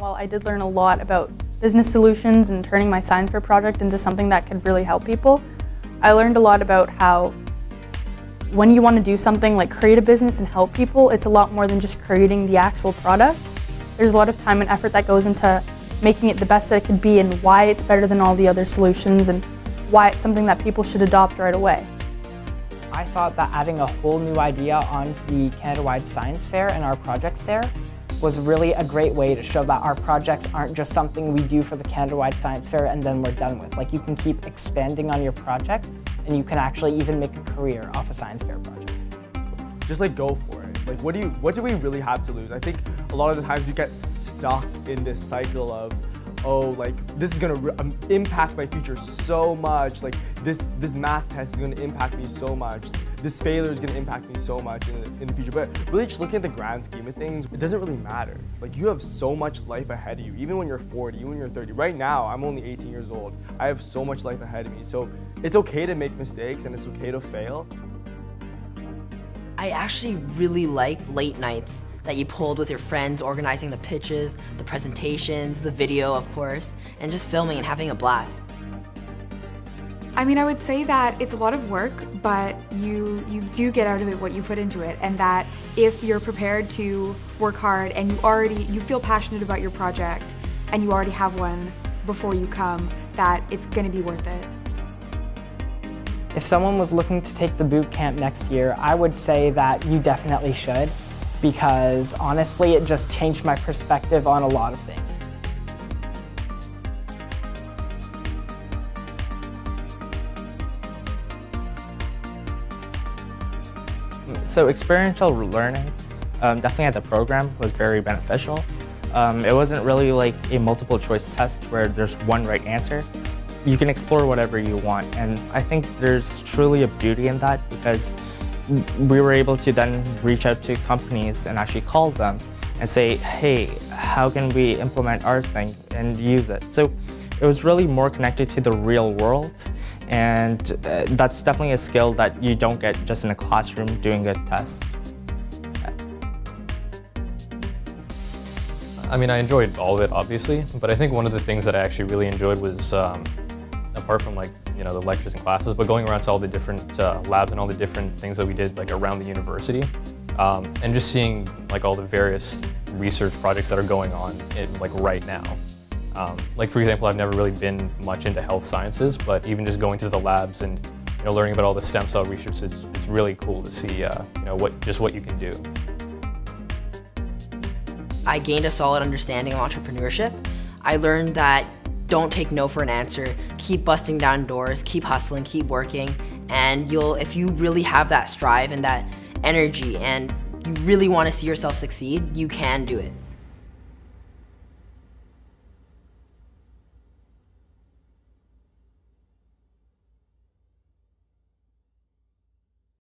while I did learn a lot about business solutions and turning my science fair project into something that could really help people. I learned a lot about how when you want to do something like create a business and help people, it's a lot more than just creating the actual product. There's a lot of time and effort that goes into making it the best that it could be and why it's better than all the other solutions and why it's something that people should adopt right away. I thought that adding a whole new idea onto the Canada-wide Science Fair and our projects there was really a great way to show that our projects aren't just something we do for the Canada-wide Science Fair and then we're done with. Like you can keep expanding on your project and you can actually even make a career off a Science Fair project. Just like go for it. Like what do you, what do we really have to lose? I think a lot of the times you get stuck in this cycle of oh, like this is gonna um, impact my future so much. Like this this math test is gonna impact me so much. This failure is gonna impact me so much in, in the future. But really, just looking at the grand scheme of things, it doesn't really matter. Like you have so much life ahead of you, even when you're 40, even when you're 30. Right now, I'm only 18 years old. I have so much life ahead of me. So it's okay to make mistakes and it's okay to fail. I actually really like late nights that you pulled with your friends, organizing the pitches, the presentations, the video, of course, and just filming and having a blast. I mean, I would say that it's a lot of work, but you you do get out of it what you put into it, and that if you're prepared to work hard and you already you feel passionate about your project and you already have one before you come, that it's going to be worth it. If someone was looking to take the boot camp next year, I would say that you definitely should because honestly it just changed my perspective on a lot of things. So experiential learning, um, definitely at the program, was very beneficial. Um, it wasn't really like a multiple choice test where there's one right answer. You can explore whatever you want and I think there's truly a beauty in that because we were able to then reach out to companies and actually call them and say, hey, how can we implement our thing and use it? So it was really more connected to the real world and uh, that's definitely a skill that you don't get just in a classroom doing a test. I mean, I enjoyed all of it, obviously, but I think one of the things that I actually really enjoyed was, um, apart from like you know, the lectures and classes, but going around to all the different uh, labs and all the different things that we did like around the university. Um, and just seeing like all the various research projects that are going on in, like right now. Um, like for example, I've never really been much into health sciences, but even just going to the labs and you know, learning about all the stem cell research, it's, it's really cool to see uh, you know, what, just what you can do. I gained a solid understanding of entrepreneurship. I learned that don't take no for an answer. Keep busting down doors, keep hustling, keep working, and you'll if you really have that strive and that energy and you really want to see yourself succeed, you can do it.